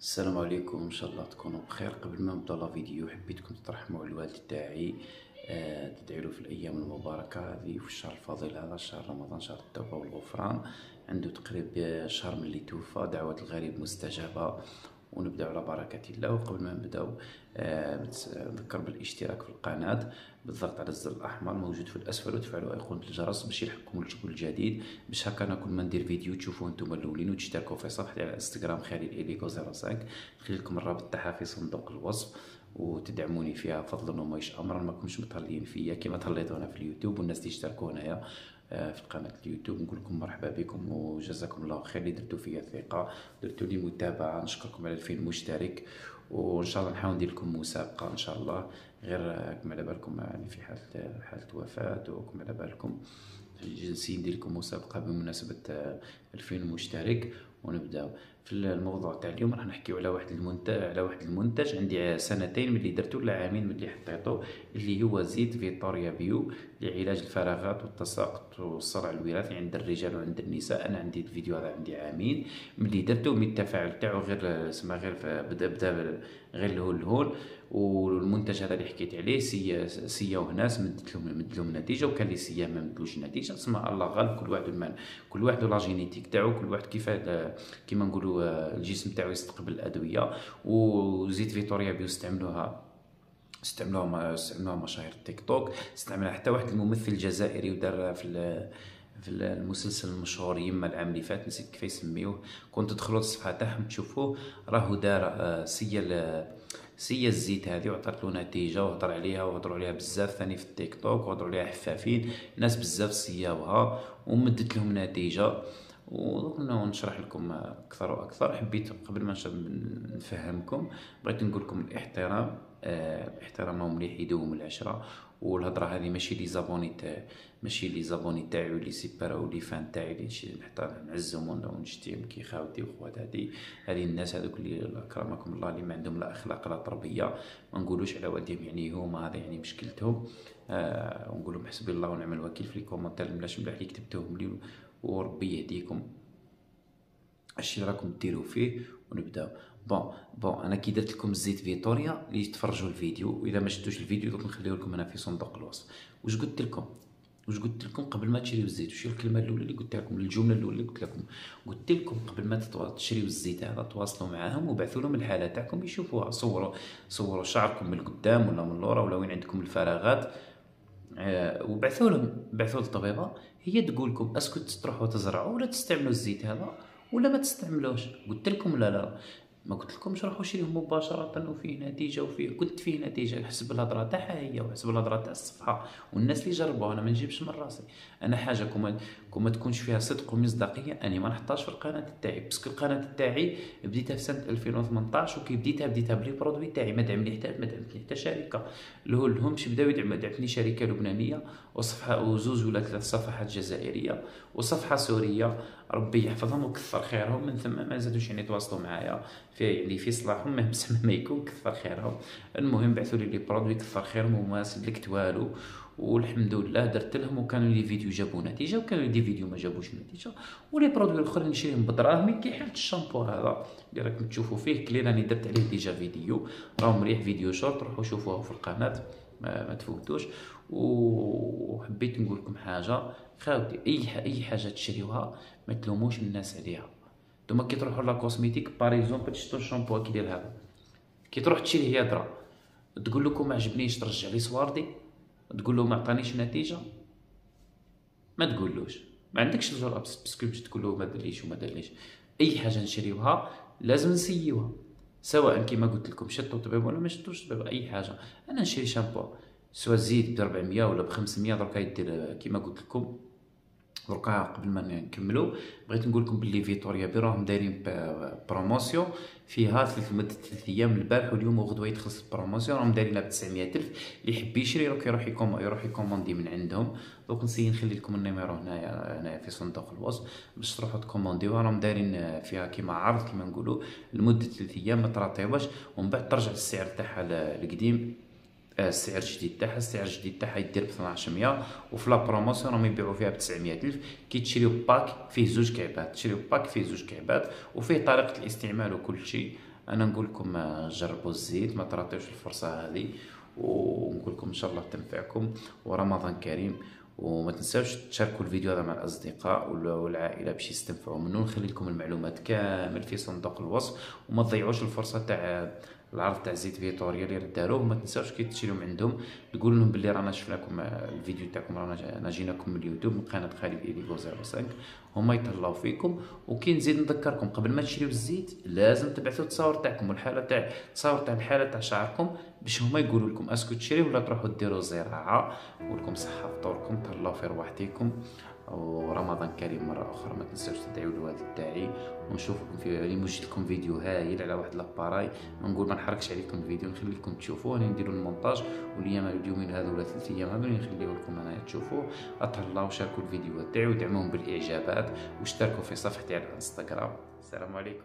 السلام عليكم. إن شاء الله تكونوا بخير. قبل ما نبدأ لا فيديو حبيتكم ترحموا على الوالد تاعي. آه، تدعي له في الأيام المباركة هذه في الشهر الفضيل هذا شهر رمضان شهر التوبة والغفران. عنده تقريبا شهر من اللي توفى. دعوة الغريب مستجابة. ونبداو على بركة الله. وقبل ما نبداو آه، نذكر بالاشتراك في القناة بالضغط على الزر الأحمر موجود في الأسفل وتفعلوا ايقونه الجرس باش يلحقكم الكل الجديد. باش هكا أنا كل ما ندير فيديو تشوفوه أنتم الأولين وتشتركوا في صفحتي على إنستغرام خالد اليكو 05 نخلي لكم الرابط تاعها في صندوق الوصف وتدعموني فيها فضلا وما امرا ما كنتش فيا كما تهليتونا في اليوتيوب والناس اللي يشتركوا هنايا. في قناة اليوتيوب نقول لكم مرحبا بكم وجزاكم الله خير اللي درتوا فيا ثقه درتوا لي متابعة نشكركم على 2000 مشترك وإن شاء الله نحاول ندير لكم مسابقة إن شاء الله. غير كما على بالكم يعني في حالة حالة وفاة وكما على بالكم جنسي ندير لكم مسابقة بمناسبة 2000 مشترك ونبداو في الموضوع تاع اليوم. راح نحكيو على واحد المنتج على واحد المنتج. عندي سنتين ملي درتو ولا عامين ملي حطيتو اللي هو زيت فيتوريا بيو لعلاج الفراغات والتساقط والصلع الوراثي عند الرجال وعند النساء. أنا عندي الفيديو هذا عندي عامين. ملي درتو من التفاعل تاعو غير سما غير بدا بدا غير الهول الهول. والمنتج هذا اللي حكيت عليه سي سياو ناس مدت لهم مد لهم نتيجة وكان اللي سيا ما مدلوش نتيجة. تسمى الله غالب كل واحد المال كل واحد la génétique تاعو كل واحد كيف كيما نقولوا الجسم تاعو يستقبل الأدوية وزيت فيتوريا بيو استعملوها استعملوها استعملوها مشاهير تيك توك استعملها حتى واحد الممثل جزائري ودار في في المسلسل المشهور يما العام اللي فات نسيت كيف يسميوه. كنت تدخلوا الصفحه تاعهم تشوفوه راهو دار آه، سيا سيا الزيت هذه وعطات له نتيجة وهضر عليها وهضروا عليها بزاف ثاني في التيك توك وهضروا عليها حفافين ناس بزاف سياوها ومدت لهم نتيجة. ودوك نشرح لكم أكثر وأكثر. حبيت قبل ما نفهمكم بغيت نقول لكم الاحترام احترامهم مليح يدوم العشرة. والهضرة هذه ماشي لي زابوني تاع ماشي لي زابوني تاعي ولي سيباراو لي فان تاعي اللي نشي حتى نعزهم ونشتيهم كي خاوتي وخوات هادي. هذه الناس هذوك اللي اكرمكم الله اللي ما عندهم لا أخلاق لا تربية. ما نقولوش على والديهم يعني هما هذا يعني مشكلتهم. آه ونقول لهم حسبي الله ونعم الوكيل في les commentaires ماشي ملاح اللي كتبتوهم لي وربي يهديكم. الشيء راكم ديروا فيه ونبداو. bon bon أنا كي درت لكم الزيت فيتوريا اللي تفرجوا الفيديو وإذا ما شفتوش الفيديو دوك نخليه لكم هنا في صندوق الوصف. واش قلت لكم؟ واش قلت لكم قبل ما تشريو الزيت؟ وش الكلمة الأولى اللي قلت لكم الجملة الأولى اللي قلت لكم. قلت لكم قبل ما تشريو الزيت هذا تواصلوا معاهم وبعثوا لهم الحالة تاعكم يشوفوها. صوروا صوروا شعركم من القدام ولا من اللورا ولا وين عندكم الفراغات. وبعثوا لهم بعثوا للطبيبة هي تقول لكم اسكو تروحوا تزرعوا ولا تستعملوا الزيت هذا ولا ما تستعملوش. قلت لكم لا لا. ما قلت لكمش روحوا شريوه مباشرة وفيه نتيجة وفيه قلت فيه نتيجة حسب الهضرة تاعها هي وحسب الهضرة تاع الصفحة والناس اللي جربوها أنا ما نجيبش من راسي. أنا حاجة كما كما تكونش فيها صدق ومصداقية أني ما نحطهاش في القناة تاعي parce que القناة تاعي بديتها في سنة 2018 وكي بديتها بديتها ب les produits تاعي. ما دعم لي حتى ما دعمت لي حتى شركة. اللي لهمش بداو يدعموا دعمت لي شركة لبنانية وصفحه وزوج ولا ثلاث صفحات جزائرية وصفحة سورية. ربي يحفظهم وكثر خيرهم من ثم ما زادوش يعني يتواصلوا معايا. في يعني في صلاحهم ما ما يكون كثر خيرهم. المهم بعثوا لي les produits كثر خيرهم وما سلكت والو. والحمد لله درت لهم وكانوا لي فيديو جابوا نتيجة وكانوا لي فيديو ما جابوش نتيجة. و les produits الأخرين نشريهم بدراهمي كي حالة الشامبو هذا اللي راكم تشوفوا فيه كلي راني درت عليه déjà فيديو. راه مليح فيديو شورت روحوا شوفوه في القناة ما, ما تفوتوش. وحبيت نقول لكم حاجة خاوتي أي أي حاجة تشريوها ما تلوموش الناس عليها. نتوما كي تروحوا la cosmétique par exemple تشتروا الشامبو كي ديال هذا. كي تروح تشري هيدرا تقول لكم ما عجبنيش ترجع لي سواردي تقول له ما عطانيش نتيجة؟ ما تقولوش. ما عندكش الجرأة parce que باش تقول له ما دارليش وما دارليش أي حاجة نشريوها لازم نسيوها. سواء كيما قلت لكم شطوا طبيب ولا ما شطوش طبيب أي حاجة. أنا نشري شامبو. سواء زيد ب 400 ولا ب 500 دركا يدير كيما قلت لكم. دركا قبل ما نكملو بغيت نقول لكم بلي فيتوريا بيو راهم دايرين promotion. فيها ثلاث مده ثلاث أيام البارح واليوم وغدوه يتخلص ال promotion. راهم دايرينها ب 900000 اللي يحب يشري راك يروح يكوم يروح يكوموندي من عندهم. donc نسي نخلي لكم ال numéro هنايا هنايا في صندوق الوصف. باش تروحوا تكومونديو راهم دايرين فيها كيما عرض كيما نقولوا لمدة ثلاث أيام ما تراطيوش ومن بعد ترجع السعر تاعها القديم. السعر الجديد تاعها السعر الجديد تاعها يدير ب 1200 وفي la promotion راهم يبيعوا فيها ب 900000 كي تشريو pack فيه زوج كعبات تشريو pack فيه زوج كعبات وفيه طريقة الاستعمال وكل شيء. أنا نقول لكم آه، جربوا الزيت ما تراطيوش الفرصة هذه ونقول لكم إن شاء الله تنفعكم ورمضان كريم. وما تنساوش تشاركوا الفيديو هذا مع الأصدقاء والعائلة باش يستنفعوا منه. نخلي لكم المعلومات كامل في صندوق الوصف وما تضيعوش الفرصة تاع العرض تاع زيت فيتوريا اللي داروه. ما تنساوش كي تشريو من عندهم تقول لهم بلي رانا شفناكم الفيديو تاعكم رانا جيناكم من اليوتيوب من قناة خالد ايليغو 05 هما يتهلاو فيكم. وكي نزيد نذكركم قبل ما تشريو الزيت لازم تبعثوا التصاور تاعكم والحالة تاع التصاور تاع الحالة تاع شعركم باش هما يقولوا لكم est-ce que تشريو ولا تروحوا ديروا زراعة؟ ولكم صحة فطوركم تهلاو في رواحتكم ورمضان كريم مرة أخرى ما تنساوش تدعيو الوالد تاعي ونشوفكم في اللي موجد لكم فيديو هايل على واحد l'appareil نقول ما نحركش عليكم الفيديو نخلي لكم تشوفوه أنا نديروا المونتاج. والايام اليومين هذو ولا ثلاث أيام هذو نخليه لكم أنا تشوفوه. أتهلاو وشاركوا الفيديوهات تاعي ودعموهم بالإعجابات. واشتركوا في صفحتي على الانستغرام. السلام عليكم.